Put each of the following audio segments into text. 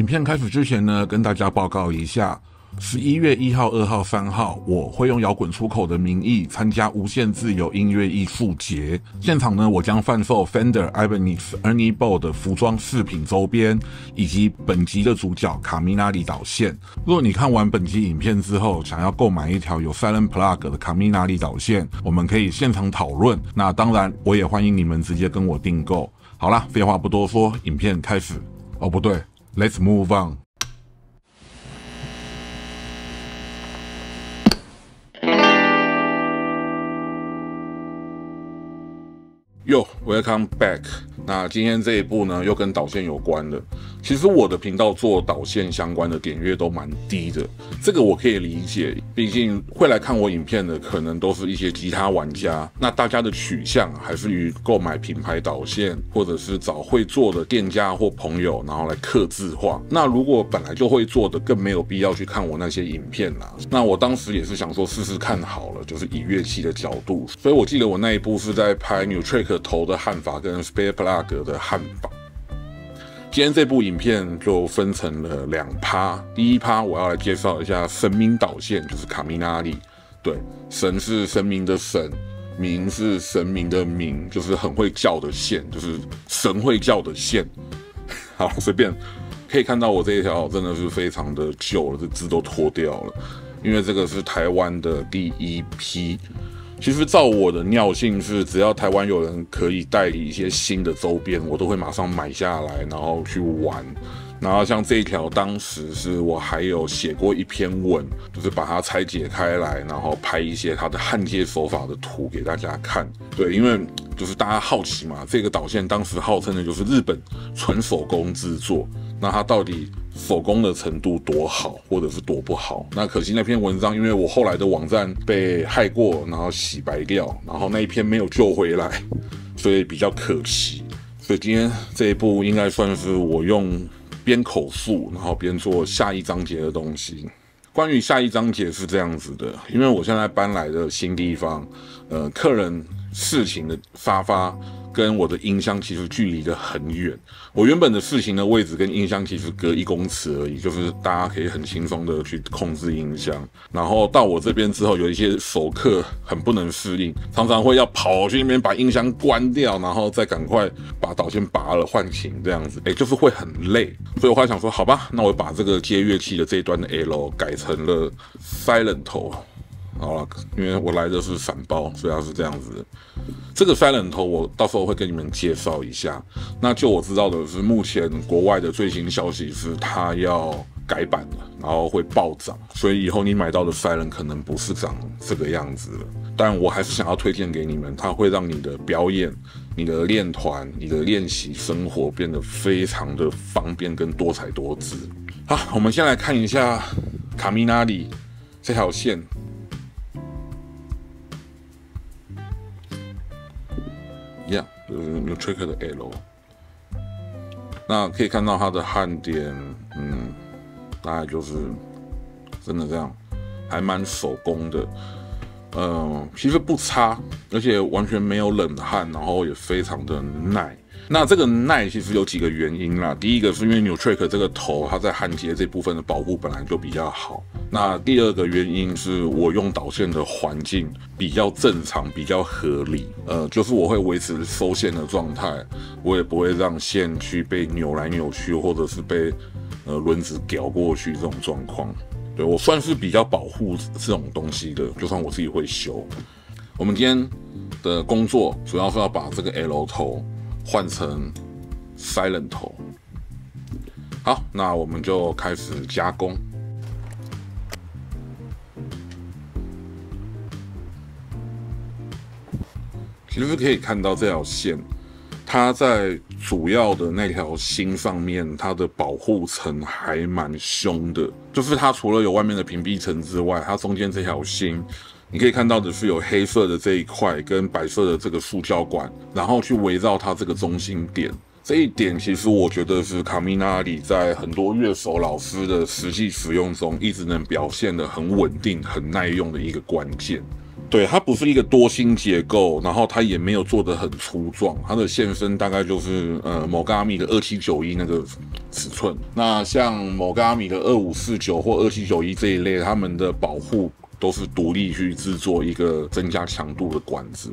影片开始之前呢，跟大家报告一下，十一月一号、二号、三号，我会用摇滚出口的名义参加无限自由音乐艺术节。现场呢，我将贩售 Fender Ibanez Ernie Ball 的服装饰品周边，以及本集的主角卡米纳里导线。如果你看完本集影片之后，想要购买一条有 Silent Plug 的卡米纳里导线，我们可以现场讨论。那当然，我也欢迎你们直接跟我订购。好啦，废话不多说，影片开始。哦，不对。Let's move on. Yo, welcome back. 那今天这一部呢，又跟导线有关的。 其实我的频道做导线相关的点阅都蛮低的，这个我可以理解。毕竟会来看我影片的，可能都是一些吉他玩家。那大家的取向还是于购买品牌导线，或者是找会做的店家或朋友，然后来刻字化。那如果本来就会做的，更没有必要去看我那些影片啦。那我当时也是想说试试看好了，就是以乐器的角度。所以我记得我那一部是在拍 New Trick 头的焊法跟 Spare Plug 的焊法。今天这部影片就分成了两趴，第一趴我要来介绍一下神明导线，就是卡米纳里。对，神是神明的神，明是神明的明，就是很会叫的线，就是神会叫的线。好，随便可以看到我这一条真的是非常的旧了，这字都脱掉了，因为这个是台湾的第一批。其实照我的尿性是，只要台湾有人可以代理一些新的周边，我都会马上买下来，然后去玩。然后像这一条，当时是我还有写过一篇文，就是把它拆解开来，然后拍一些它的焊接手法的图给大家看。对，因为就是大家好奇嘛，这个导线当时号称的就是日本纯手工制作，那它到底？手工的程度多好，或者是多不好？那可惜那篇文章，因为我后来的网站被害过，然后洗白掉，然后那一篇没有救回来，所以比较可惜。所以今天这一部应该算是我用边口述，然后边做下一章节的东西。关于下一章节是这样子的，因为我现在搬来的新地方，呃，客人事情的沙发。跟我的音箱其实距离的很远，我原本的事情的位置跟音箱其实隔一公尺而已，就是大家可以很轻松的去控制音箱。然后到我这边之后，有一些熟客很不能适应，常常会要跑去那边把音箱关掉，然后再赶快把导线拔了换琴这样子，哎，就是会很累。所以我后来想说，好吧，那我把这个接乐器的这一端的 L 改成了 Silent 头。好了，因为我来的是散包，所以它是这样子。这个三人头我到时候会跟你们介绍一下。那就我知道的是，目前国外的最新消息是它要改版了，然后会暴涨，所以以后你买到的三人可能不是长这个样子了。但我还是想要推荐给你们，它会让你的表演、你的练团、你的练习生活变得非常的方便跟多彩多姿。好，我们先来看一下卡米纳里这条线。就是 Nutric 的 L。那可以看到它的焊点，嗯，大概就是真的这样，还蛮手工的。嗯，其实不差，而且完全没有冷焊，然后也非常的耐。那这个耐其实有几个原因啦。第一个是因为 Nutric 这个头，它在焊接这部分的保护本来就比较好。那第二个原因是我用导线的环境比较正常，比较合理。呃，就是我会维持收线的状态，我也不会让线去被扭来扭去，或者是被呃轮子绞过去这种状况。对我算是比较保护这种东西的，就算我自己会修。我们今天的工作主要是要把这个 L 头。换成 silent 头，好，那我们就开始加工。其实可以看到这条线，它在主要的那条芯上面，它的保护层还蛮凶的。就是它除了有外面的屏蔽层之外，它中间这条芯。你可以看到的是有黑色的这一块跟白色的这个塑胶管，然后去围绕它这个中心点。这一点其实我觉得是卡米纳里在很多乐手老师的实际使用中一直能表现的很稳定、很耐用的一个关键。对，它不是一个多芯结构，然后它也没有做的很粗壮，它的线身大概就是呃某伽米的二七九一那个尺寸。那像某伽米的二五四九或二七九一这一类，它们的保护都是独立去制作一个增加强度的管子，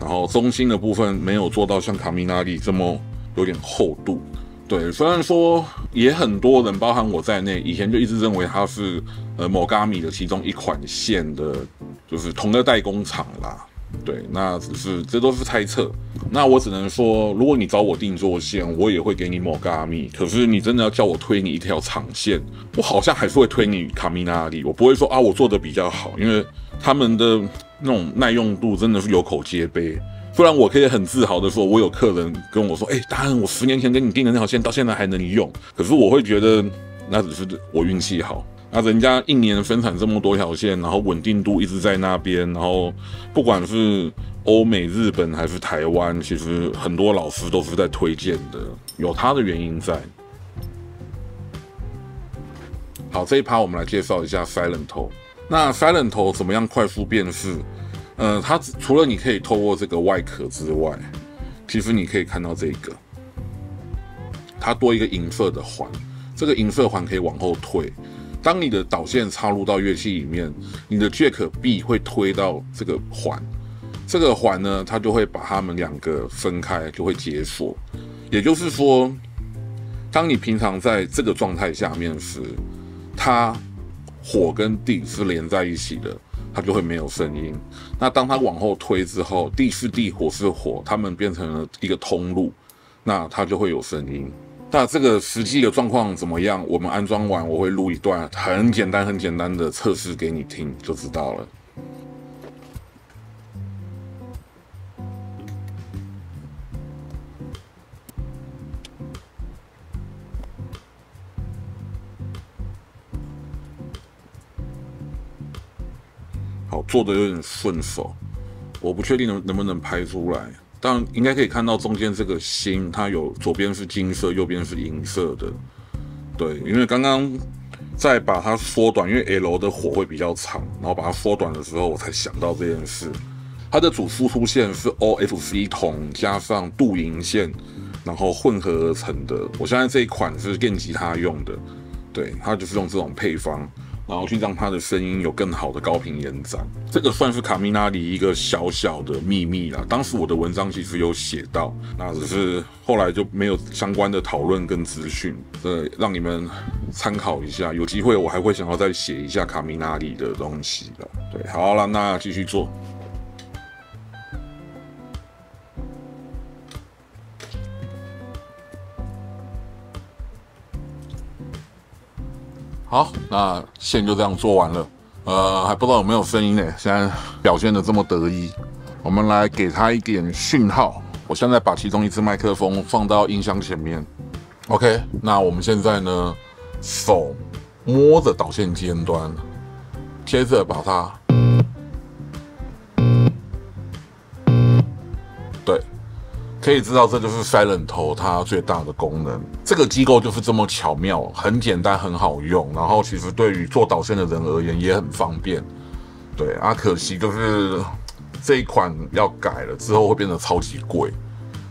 然后中心的部分没有做到像卡米纳利这么有点厚度。对，虽然说也很多人，包含我在内，以前就一直认为它是呃某伽米的其中一款线的，就是同个代工厂啦。对，那只是这都是猜测。那我只能说，如果你找我定做线，我也会给你某个阿米。可是你真的要叫我推你一条长线，我好像还是会推你卡米纳利。我不会说啊，我做的比较好，因为他们的那种耐用度真的是有口皆碑。虽然我可以很自豪的说，我有客人跟我说：“哎，当然我十年前跟你订的那条线到现在还能用。”可是我会觉得那只是我运气好。那人家一年生产这么多条线，然后稳定度一直在那边，然后不管是欧美、日本还是台湾，其实很多老师都是在推荐的，有他的原因在。好，这一趴我们来介绍一下 Silent 头。那 Silent 头怎么样快速辨识？呃，它除了你可以透过这个外壳之外，其实你可以看到这个，它多一个银色的环，这个银色环可以往后退。当你的导线插入到乐器里面，你的 Jack B 会推到这个环，这个环呢，它就会把它们两个分开，就会解锁。也就是说，当你平常在这个状态下面时，它火跟地是连在一起的。它就会没有声音。那当它往后推之后，地是地，火是火，它们变成了一个通路，那它就会有声音。那这个实际的状况怎么样？我们安装完，我会录一段很简单、很简单的测试给你听，就知道了。好，做的有点顺手，我不确定能能不能拍出来，但应该可以看到中间这个芯，它有左边是金色，右边是银色的。对，因为刚刚在把它缩短，因为 L 的火会比较长，然后把它缩短的时候，我才想到这件事。它的主输出线是 OFC 铜加上镀银线，然后混合而成的。我现在这一款是电吉他用的，对，它就是用这种配方。然后去让他的声音有更好的高频延展，这个算是卡米拉里一个小小的秘密啦。当时我的文章其实有写到，那只是后来就没有相关的讨论跟资讯，呃，让你们参考一下。有机会我还会想要再写一下卡米拉里的东西的。对，好了，那继续做。好，那线就这样做完了，呃，还不知道有没有声音呢。现在表现的这么得意，我们来给他一点讯号。我现在把其中一支麦克风放到音箱前面，OK。那我们现在呢，手摸着导线尖端，接着把它。对可以知道，这就是 Silent 头它最大的功能。这个机构就是这么巧妙，很简单，很好用。然后其实对于做导线的人而言也很方便。对啊，可惜就是这一款要改了之后会变得超级贵。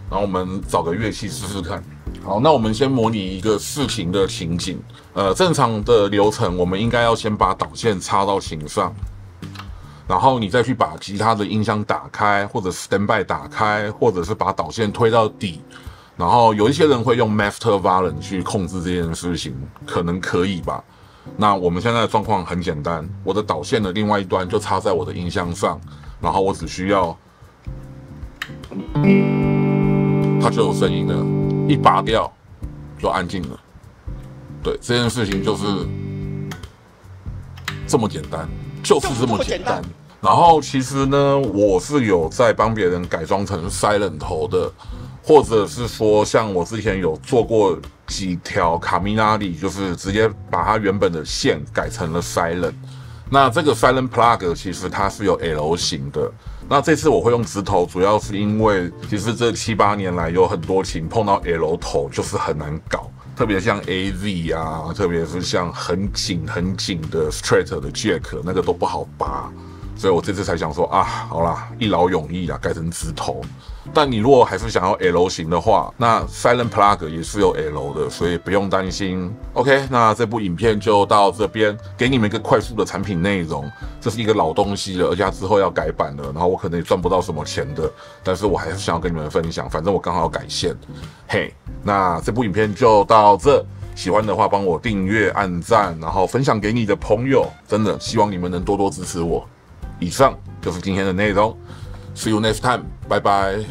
然后我们找个乐器试试看。好，那我们先模拟一个视频的情景。呃，正常的流程，我们应该要先把导线插到琴上。然后你再去把其他的音箱打开，或者 standby 打开，或者是把导线推到底。然后有一些人会用 master volume 去控制这件事情，可能可以吧。那我们现在的状况很简单，我的导线的另外一端就插在我的音箱上，然后我只需要，它就有声音了，一拔掉就安静了。对，这件事情就是这么简单，就是这么简单。然后其实呢，我是有在帮别人改装成 silent 头的，或者是说像我之前有做过几条卡米拉里，就是直接把它原本的线改成了 silent。那这个 silent plug 其实它是有 L 型的。那这次我会用直头，主要是因为其实这七八年来有很多琴碰到 L 头就是很难搞，特别像 AZ 啊，特别是像很紧很紧的 straight 的 jack，那个都不好拔。所以我这次才想说啊，好啦，一劳永逸啦，改成直头。但你如果还是想要 L 型的话，那 Silent Plug 也是有 L 的，所以不用担心。OK，那这部影片就到这边，给你们一个快速的产品内容。这是一个老东西了，而且它之后要改版了，然后我可能也赚不到什么钱的，但是我还是想要跟你们分享，反正我刚好要改线。嘿，那这部影片就到这，喜欢的话帮我订阅、按赞，然后分享给你的朋友。真的希望你们能多多支持我。以上就是今天的内容，See you next time，拜拜。